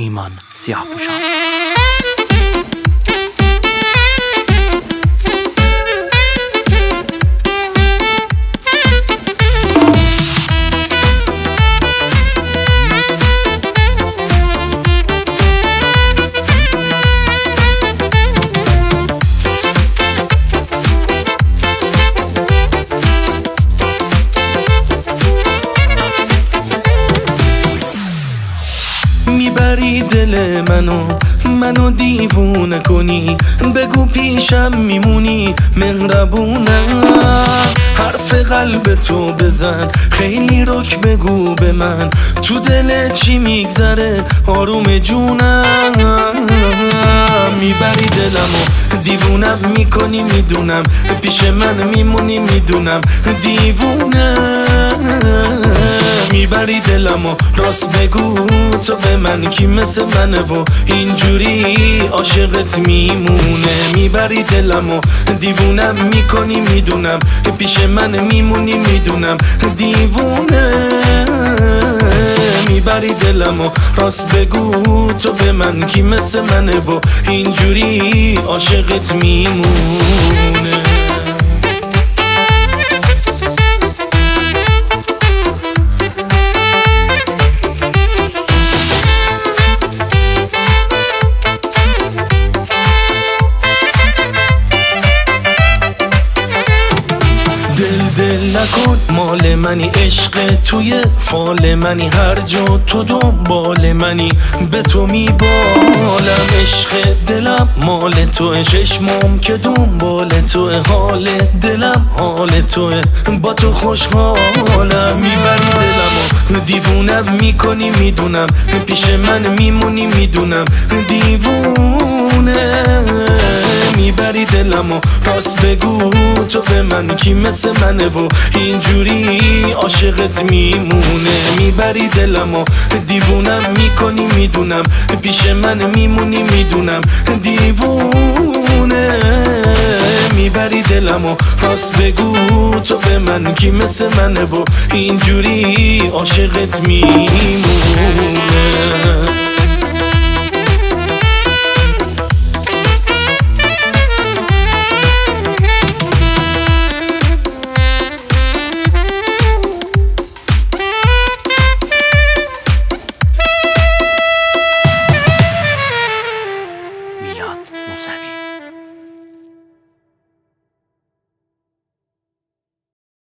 İman Siyah Puşak. می‌بری دل منو منو دیوونه کنی. بگو پیشم میمونی مهربونم. حرف قلب تو بزن خیلی رک بگو به من. تو دل چی میگذره؟ آروم جونم. می‌بری دلمو دیوونم می‌کنی می‌دونم. پیش من میمونی می‌دونم. دیوونه می‌بری دلمو؟ راست بگو تو به من کی مثل منه و اینجوری عاشقت میمونه. می‌بری دلمو؟ دیوونم می‌کنی می‌دونم. پیش من میمونی می‌دونم. دیوونه. می‌بری دلمو؟ راست بگو تو به من کی مثل منه و اینجوری عاشقت میمونه. نکن. مال منی عشق توی فال منی. هر جا تو دنبال منی به تو میبالم. عشق دلم مال تو چشمم که دنبال تو حال دلم حال تو با تو خوشحالم. می‌بری دلمو دیوونم. می‌کنی می‌دونم. پیش من میمونی می‌دونم. دیوونه. می‌بری دلمو راست بگو تو به من کی مثل منه و اینجوری عاشقت میمونه. می‌بری دلمو دیوونم می‌کنی می‌دونم پیش من میمونی می‌دونم دیوونه. می‌بری دلمو راست بگو تو به من کی مثل منه و اینجوری عاشقت میمونه.